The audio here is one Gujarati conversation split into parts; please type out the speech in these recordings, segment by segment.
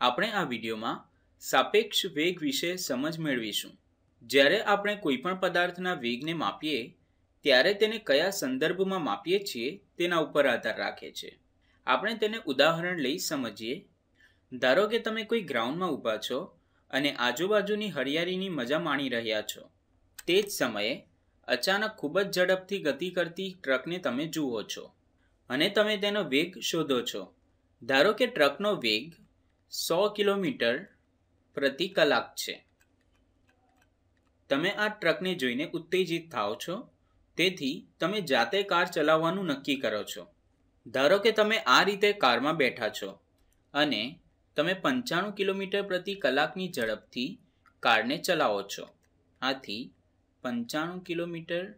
આપણે આ વિડીયોમાં સાપેક્ષ વેગ વિશે સમજ મેળવીશું. જ્યારે આપણે કોઈપણ પદાર્થના વેગને માપીએ, ત્યારે તેને કયા સંદર્ભમાં માપીએ છીએ તેના ઉપર આધાર રાખે છે. આપણે તેને ઉદાહરણ લઈ સમજીએ. ધારો કે તમે કોઈ ગ્રાઉન્ડમાં ઊભા છો અને આજુબાજુની હરિયાળીની મજા માણી રહ્યા છો. તે જ સમયે અચાનક ખૂબ જ ઝડપથી ગતિ કરતી ટ્રકને તમે જુઓ છો અને તમે તેનો વેગ શોધો છો. ધારો કે ટ્રકનો વેગ સો કિલોમીટર પ્રતિ કલાક છે. તમે આ ટ્રકને જોઈને ઉત્તેજિત થાઓ છો. તેથી તમે જાતે કાર ચલાવવાનું નક્કી કરો છો. ધારો કે તમે આ રીતે કારમાં બેઠા છો અને તમે પંચાણું કિલોમીટર પ્રતિ કલાકની ઝડપથી કારને ચલાવો છો. આથી પંચાણું કિલોમીટર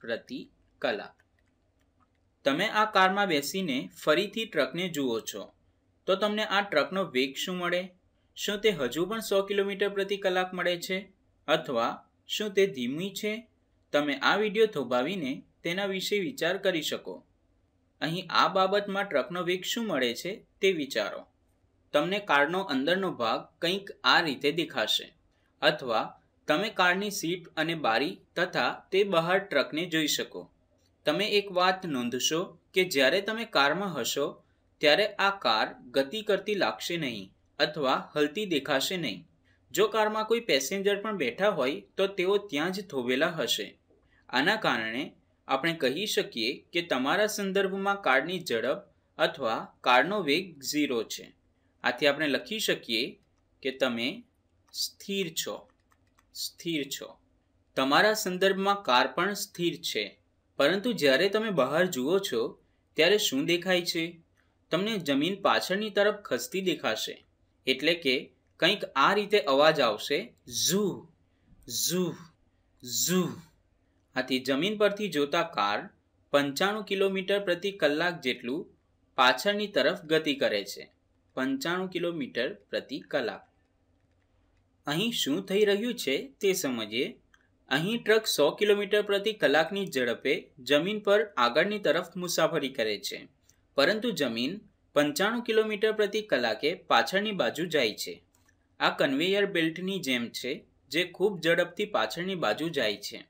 પ્રતિ કલાક. તમે આ કારમાં બેસીને ફરીથી ટ્રકને જુઓ છો. તો તમને આ ટ્રકનો વેગ શું મળે? શું તે હજુ પણ સો કિલોમીટર પ્રતિ કલાક મળે છે? અથવા શું તે ધીમી છે? તમે આ વીડિયો થોભાવીને તેના વિશે વિચાર કરી શકો. અહીં આ બાબતમાં ટ્રકનો વેગ શું મળે છે તે વિચારો. તમને કારનો અંદરનો ભાગ કંઈક આ રીતે દેખાશે. અથવા તમે કારની સીટ અને બારી તથા તે બહાર ટ્રકને જોઈ શકો. તમે એક વાત નોંધશો કે જ્યારે તમે કારમાં હશો ત્યારે આ કાર ગતિ કરતી લાગશે નહીં અથવા હલતી દેખાશે નહીં. જો કારમાં કોઈ પેસેન્જર પણ બેઠા હોય, તો તેઓ ત્યાં જ થોભેલા હશે. આના કારણે આપણે કહી શકીએ કે તમારા સંદર્ભમાં કારની ઝડપ અથવા કારનો વેગ ઝીરો છે. આથી આપણે લખી શકીએ કે તમે સ્થિર છો. સ્થિર છો. તમારા સંદર્ભમાં કાર પણ સ્થિર છે. પરંતુ જ્યારે તમે બહાર જુઓ છો, ત્યારે શું દેખાય છે? તમને જમીન પાછળની તરફ ખસતી દેખાશે. એટલે કે કંઈક આ રીતે અવાજ આવશે, ઝૂ ઝૂ ઝૂ. આથી જમીન પરથી જોતા કાર પંચાણું કિલોમીટર પ્રતિ કલાક જેટલું પાછળની તરફ ગતિ કરે છે. પંચાણું કિલોમીટર પ્રતિ કલાક. અહીં શું થઈ રહ્યું છે તે સમજીએ. અહીં ટ્રક સો કિલોમીટર પ્રતિ કલાકની ઝડપે જમીન પર આગળની તરફ મુસાફરી કરે છે. પરંતુ જમીન પંચાણું કિલોમીટર પ્રતિ કલાકે પાછળની બાજુ જાય છે. આ કન્વેયર બેલ્ટની જેમ છે, જે ખૂબ ઝડપથી પાછળની બાજુ જાય છે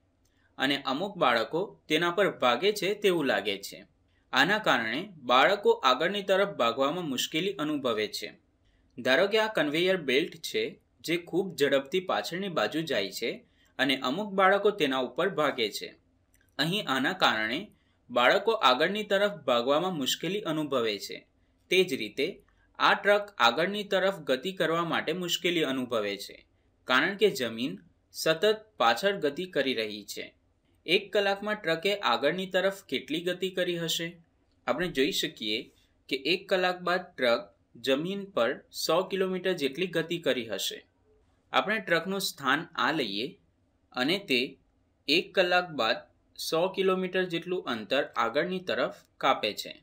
અને અમુક બાળકો તેના પર ભાગે છે તેવું લાગે છે. આના કારણે બાળકો આગળની તરફ ભાગવામાં મુશ્કેલી અનુભવે છે. ધારો કે આ કન્વેયર બેલ્ટ છે, જે ખૂબ ઝડપથી પાછળની બાજુ જાય છે અને અમુક બાળકો તેના ઉપર ભાગે છે. અહીં આના કારણે બાળકો આગળની તરફ ભાગવામાં મુશ્કેલી અનુભવે છે. તે જ રીતે, આ ટ્રક આગળની તરફ ગતિ કરવા માટે મુશ્કેલી અનુભવે છે, કારણ કે જમીન સતત પાછળ ગતિ કરી રહી છે. એક કલાકમાં ટ્રકે આગળની તરફ કેટલી ગતિ કરી હશે? આપણે જોઈ શકીએ કે એક કલાક બાદ ટ્રક જમીન પર સો કિલોમીટર જેટલી ગતિ કરી હશે. આપણે ટ્રકનું સ્થાન આ લઈએ અને તે એક કલાક બાદ સો કિલોમીટર જેટલું અંતર આગળની તરફ કાપે છે.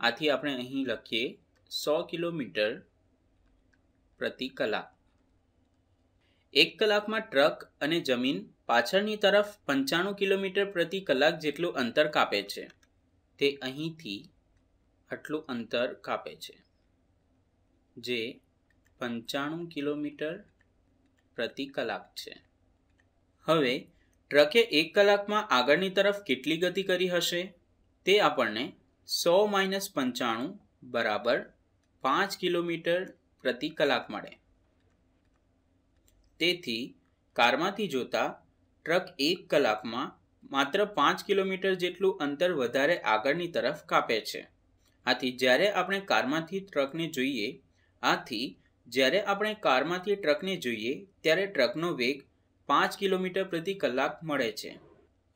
આથી આપણે અહીં લખીએ સો કિલોમીટર પ્રતિ કલાક. એક કલાકમાં ટ્રક અને જમીન પાછળની તરફ પંચાણું કિલોમીટર પ્રતિ કલાક જેટલું અંતર કાપે છે. તે અહીંથી આટલું અંતર કાપે છે. જે પંચાણું કિલોમીટર પ્રતિ કલાક છે. હવે ટ્રકે એક કલાકમાં આગળની તરફ કેટલી ગતિ કરી હશે? તે આપણને સો માઇનસ પંચાણું બરાબર પાંચ કિલોમીટર પ્રતિ કલાક મળે. તેથી કારમાંથી જોતા ટ્રક એક કલાકમાં માત્ર પાંચ કિલોમીટર જેટલું અંતર વધારે આગળની તરફ કાપે છે. આથી જ્યારે આપણે કારમાંથી ટ્રકને જોઈએ, આથી જ્યારે આપણે કારમાંથી ટ્રકને જોઈએ, ત્યારે ટ્રકનો વેગ પાંચ કિલોમીટર પ્રતિ કલાક મળે છે.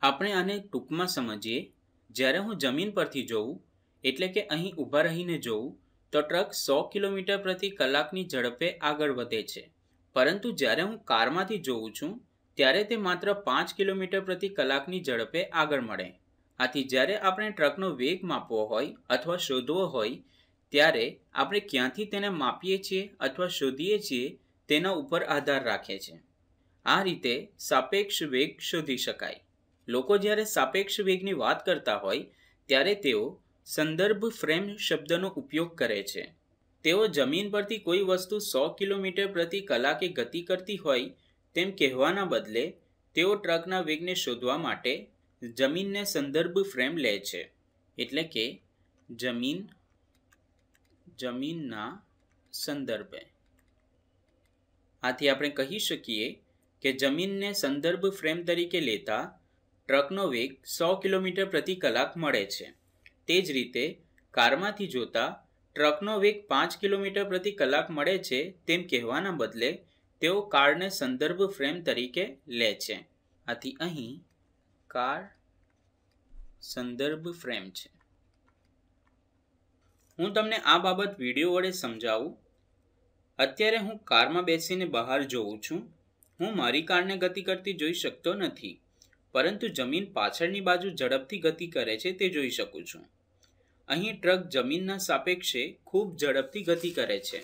આપણે આને ટૂંકમાં સમજીએ. જ્યારે હું જમીન પરથી જોઉં, એટલે કે અહીં ઊભા રહીને જોઉં, તો ટ્રક સો કિલોમીટર પ્રતિ કલાકની ઝડપે આગળ વધે છે. પરંતુ જ્યારે હું કારમાંથી જોઉં છું, ત્યારે તે માત્ર પાંચ કિલોમીટર પ્રતિ કલાકની ઝડપે આગળ મળે. આથી જ્યારે આપણે ટ્રકનો વેગ માપવો હોય અથવા શોધવો હોય, ત્યારે આપણે ક્યાંથી તેને માપીએ છીએ અથવા શોધીએ છીએ તેના ઉપર આધાર રાખે છે. આ રીતે સાપેક્ષ વેગ શોધી શકાય. લોકો જ્યારે સાપેક્ષ વેગની વાત કરતા હોય, ત્યારે તેઓ સંદર્ભ ફ્રેમ શબ્દનો ઉપયોગ કરે છે. તેઓ જમીન પરથી કોઈ વસ્તુ સો કિલોમીટર પ્રતિ કલાકે ગતિ કરતી હોય, તેમ કહેવાના બદલે, તેઓ ટ્રકના વેગને શોધવા માટે જમીનને સંદર્ભ ફ્રેમ લે છે. એટલે કે, જમીન, જમીનના સંદર્ભે. આથી આપણે કહી શકીએ કે જમીનને સંદર્ભ ફ્રેમ તરીકે લેતા ટ્રકનો વેગ સો કિલોમીટર પ્રતિ કલાક મળે છે. તે જ રીતે કારમાંથી જોતા ટ્રકનો વેગ પાંચ કિલોમીટર પ્રતિ કલાક મળે છે તેમ કહેવાના બદલે તેઓ કારને સંદર્ભ ફ્રેમ તરીકે લે છે. આથી અહીં કાર સંદર્ભ ફ્રેમ છે. હું તમને આ બાબત વીડિયો વડે સમજાવું. અત્યારે હું કારમાં બેસીને બહાર જોઉં છું. હું મારી કારને ગતિ કરતી જોઈ શકતો નથી, પરંતુ જમીન પાછળની બાજુ ઝડપથી ગતિ કરે છે તે જોઈ શકું છું. અહીં ટ્રક જમીનના સાપેક્ષે ખૂબ ઝડપથી ગતિ કરે છે.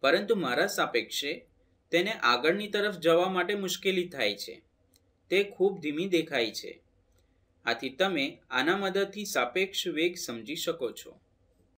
પરંતુ મારા સાપેક્ષે તેને આગળની તરફ જવા માટે મુશ્કેલી થાય છે. તે ખૂબ ધીમી દેખાય છે. આથી તમે આના મદદથી સાપેક્ષ વેગ સમજી શકો છો.